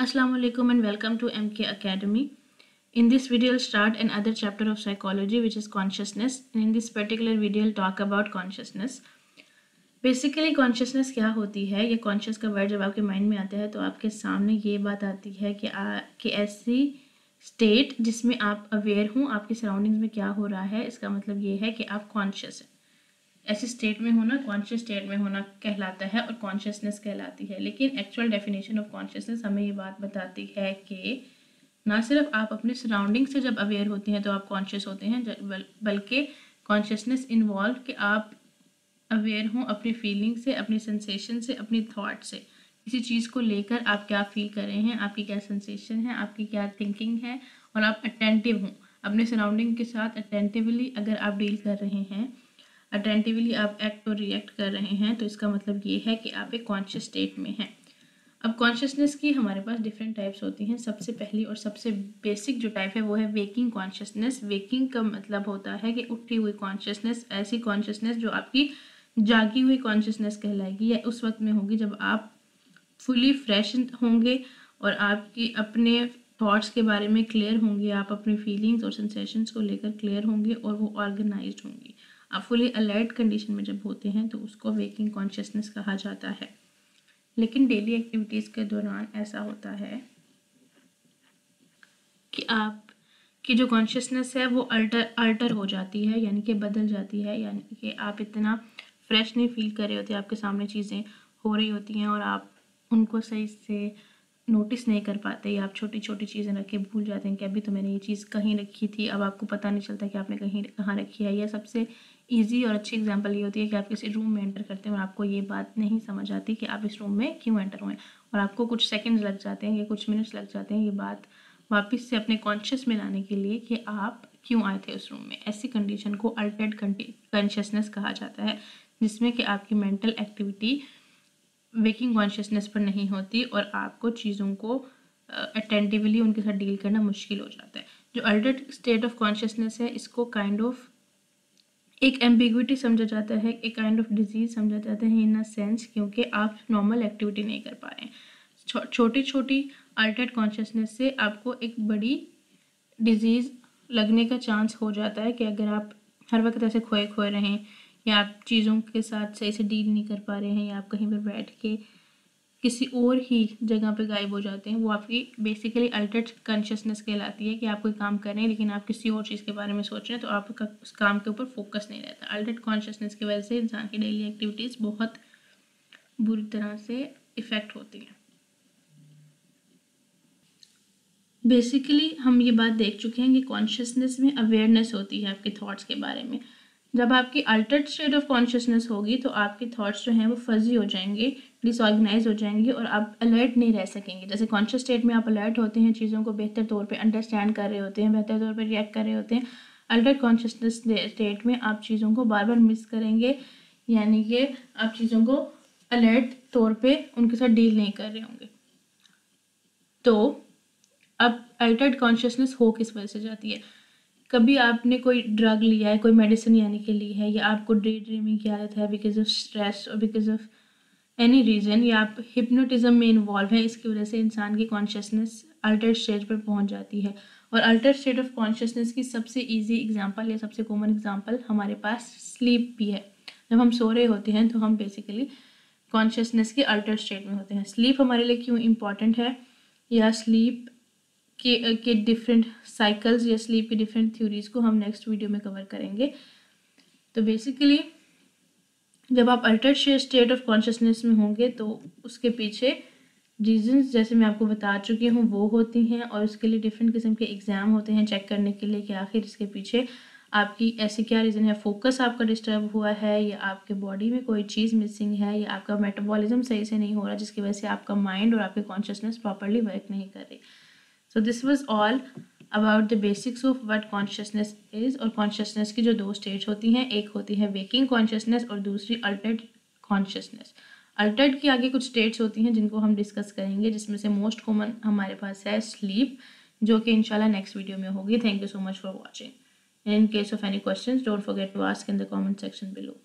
Assalamu alaikum and welcome to MK Academy. In this video, I'll start another chapter of psychology, which is consciousness. And in this particular video, I'll talk about consciousness. Basically consciousness क्या होती है ये conscious का word जब आपके mind में आता है तो आपके सामने ये बात आती है कि आ, कि ऐसी स्टेट जिसमें आप अवेयर हूँ आपकी सराउंडिंग्स में क्या हो रहा है इसका मतलब ये है कि आप कॉन्शियस हैं ऐसे स्टेट में होना कॉन्शियस स्टेट में होना कहलाता है और कॉन्शियसनेस कहलाती है। लेकिन एक्चुअल डेफिनेशन ऑफ़ कॉन्शियसनेस हमें ये बात बताती है कि ना सिर्फ़ आप अपने सराउंडिंग से जब अवेयर होते हैं तो आप कॉन्शियस होते हैं बल्कि कॉन्शियसनेस इन्वॉल्व कि आप अवेयर हों अपनी फीलिंग से, अपनी सेंसेशन से, अपनी थाट से। किसी चीज़ को लेकर आप क्या फील कर रहे हैं, आपकी क्या सेंसेशन है, आपकी क्या थिंकिंग है और आप अटेंटिव हों। अपने सराउंडिंग के साथ अटेंटिवली अगर आप डील कर रहे हैं अटेंटिवली आप एक्ट और रिएक्ट कर रहे हैं तो इसका मतलब ये है कि आप एक कॉन्शियस स्टेट में हैं। अब कॉन्शियसनेस की हमारे पास डिफरेंट टाइप्स होती हैं। सबसे पहली और सबसे बेसिक जो टाइप है, वो है वेकिंग कॉन्शियसनेस वेकिंग का मतलब होता है कि उठी हुई कॉन्शियसनेस ऐसी कॉन्शियसनेस जो आपकी जागी हुई कॉन्शियसनेस कहलाएगी, या उस वक्त में होगी जब आप फुली फ्रेश होंगे और आपकी अपने थॉट्स के बारे में क्लियर होंगे, आप अपनी फीलिंग्स और सेंसेशंस को लेकर क्लियर होंगे और वो ऑर्गेनाइज्ड होंगी। आप फुली अलर्ट कंडीशन में जब होते हैं तो उसको वेकिंग कॉन्शियसनेस कहा जाता है। लेकिन डेली एक्टिविटीज़ के दौरान ऐसा होता है कि आप, की जो कॉन्शियसनेस है, वो अल्टर अल्टर हो जाती है, यानी कि बदल जाती है, यानी कि आप इतना फ्रेश नहीं फील कर रहे होते, आपके सामने चीज़ें हो रही होती हैं और आप उनको सही से नोटिस नहीं कर पाते, या आप छोटी छोटी चीज़ें रख के भूल जाते हैं कि अभी तो मैंने ये चीज़ कहीं रखी थी, अब आपको पता नहीं चलता कि आपने कहीं, कहाँ रखी है। या सबसे ईजी और अच्छी एग्जांपल ये होती है कि आप किसी रूम में एंटर करते हैं और आपको ये बात नहीं समझ आती कि आप इस रूम में क्यों एंटर हुए और आपको कुछ सेकेंड्स लग जाते हैं या कुछ मिनट्स लग जाते हैं ये बात वापस से अपने कॉन्शियस में लाने के लिए कि आप क्यों आए थे उस रूम में। ऐसी कंडीशन को अल्टर्ड कॉन्शियसनेस कहा जाता है, जिसमें कि आपकी मेंटल एक्टिविटी वेकिंग कॉन्शियसनेस पर नहीं होती और आपको चीज़ों को अटेंटिवली उनके साथ डील करना मुश्किल हो जाता है। जो अल्टर्ड स्टेट ऑफ़ कॉन्शियसनेस है इसको काइंड ऑफ़ एक एम्बिग्विटी समझा जाता है एक काइंड ऑफ़ डिज़ीज़ समझा जाता है इन अ सेंस क्योंकि आप नॉर्मल एक्टिविटी नहीं कर पा रहे हैं। छो, छोटी छोटी अल्टर्ड कॉन्शियसनेस से आपको एक बड़ी डिज़ीज़ लगने का चांस हो जाता है कि अगर आप हर वक्त ऐसे खोए खोए रहें या आप चीज़ों के साथ सही से डील नहीं कर पा रहे हैं या आप कहीं पर बैठ के किसी और ही जगह पे गायब हो जाते हैं, वो आपकी बेसिकली अल्टर्ड कॉन्शियसनेस कहलाती है कि आप कोई काम कर रहे हैं लेकिन आप किसी और चीज़ के बारे में सोच रहे हैं तो आपका उस काम के ऊपर फोकस नहीं रहता। अल्टर्ड कॉन्शियसनेस की वजह से इंसान की डेली एक्टिविटीज़ बहुत बुरी तरह से इफ़ेक्ट होती हैं। बेसिकली हम ये बात देख चुके हैं कि कॉन्शियसनेस में अवेयरनेस होती है आपके थॉट्स के बारे में। जब आपकी अल्टर्ड स्टेट ऑफ़ कॉन्शियसनेस होगी तो आपके थॉट्स जो हैं वो फजी हो जाएँगे डिसऑर्गेनाइज हो जाएँगे और आप अलर्ट नहीं रह सकेंगे। जैसे कॉन्शियस स्टेट में आप अलर्ट होते हैं, चीज़ों को बेहतर तौर पे अंडरस्टैंड कर रहे होते हैं, बेहतर तौर पे रिएक्ट कर रहे होते हैं अल्टर्ड कॉन्शियसनेस स्टेट में आप चीज़ों को बार बार मिस करेंगे, यानी कि आप चीज़ों को अलर्ट तौर पर उनके साथ डील नहीं कर रहे होंगे। तो अब अल्टर्ड कॉन्शियसनेस हो किस वजह से जाती है? कभी आपने कोई ड्रग लिया है, कोई मेडिसिन यानी कि ली है, या आपको डे ड्रीमिंग की आदत है बिकॉज़ ऑफ़ स्ट्रेस और बिकॉज़ ऑफ़ एनी रीज़न या आप हिप्नोटिज्म में इन्वॉल्व हैं, इसकी वजह से इंसान की कॉन्शियसनेस अल्टर स्टेज पर पहुँच जाती है। और अल्टर स्टेट ऑफ़ कॉन्शियसनेस की सबसे इजी एग्जांपल या सबसे कॉमन एग्जांपल हमारे पास स्लीप भी है। जब हम सो रहे होते हैं तो हम बेसिकली कॉन्शियसनेस के अल्टर स्टेट में होते हैं। स्लीप हमारे लिए क्यों इंपॉर्टेंट है? या स्लीप के के डिफरेंट साइकिल्स या स्लीप की डिफरेंट थ्योरीज़ को हम नेक्स्ट वीडियो में कवर करेंगे। तो बेसिकली जब आप अल्टर स्टेट ऑफ़ कॉन्शियसनेस में होंगे तो उसके पीछे रीजंस जैसे मैं आपको बता चुकी हूँ, वो होती हैं और उसके लिए डिफरेंट किस्म के एग्ज़ाम होते हैं चेक करने के लिए कि आखिर इसके पीछे आपकी ऐसी क्या रीज़न है? फोकस आपका डिस्टर्ब हुआ है या आपके बॉडी में कोई चीज़ मिसिंग है या आपका मेटाबॉलिज्म सही से नहीं हो रहा, जिसकी वजह से आपका माइंड और आपकी कॉन्शियसनेस प्रॉपरली वर्क नहीं कर रही। So this was all about the basics of what consciousness is और कॉन्शियसनेस की जो दो स्टेज होती हैं, एक होती है वेकिंग कॉन्शियसनेस और दूसरी अल्टर्ड कॉन्शियसनेस अल्टर्ड की आगे कुछ स्टेट्स होती हैं जिनको हम डिस्कस करेंगे, जिसमें से मोस्ट कॉमन हमारे पास है स्लीप जो कि इंशाल्लाह नेक्स्ट वीडियो में होगी. Thank you so much for watching in case of any question don't forget to ask in the comment section below